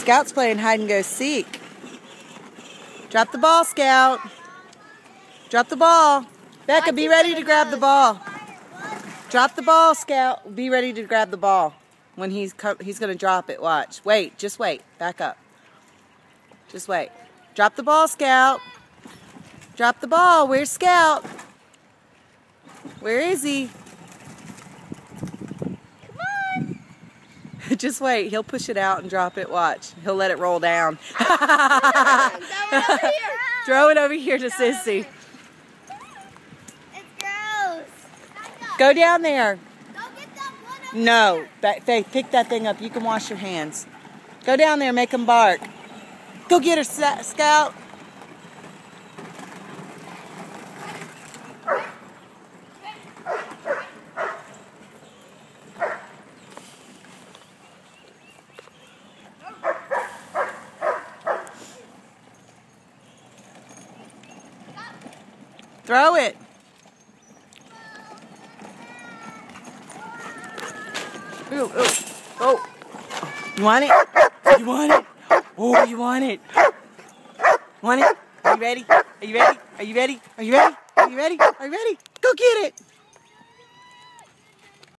Scout's playing hide and go seek. Drop the ball, Scout. Drop the ball. Becca, be ready to grab the ball. Drop the ball, Scout. Be ready to grab the ball. When he's he's gonna drop it. Watch. Wait. Just wait. Back up. Just wait. Drop the ball, Scout. Drop the ball. Where's Scout? Where is he? Just wait. He'll push it out and drop it. Watch. He'll let it roll down. Throw it over here to Sissy. It's gross. Go down there. Don't get that one. No. That, Faith, pick that thing up. You can wash your hands. Go down there. Make him bark. Go get her, Scout. Throw it. Ooh, ooh. Oh. You want it? You want it? Oh, you want it? Want it? Are you ready? Are you ready? Are you ready? Are you ready? Are you ready? Are you ready? Go get it.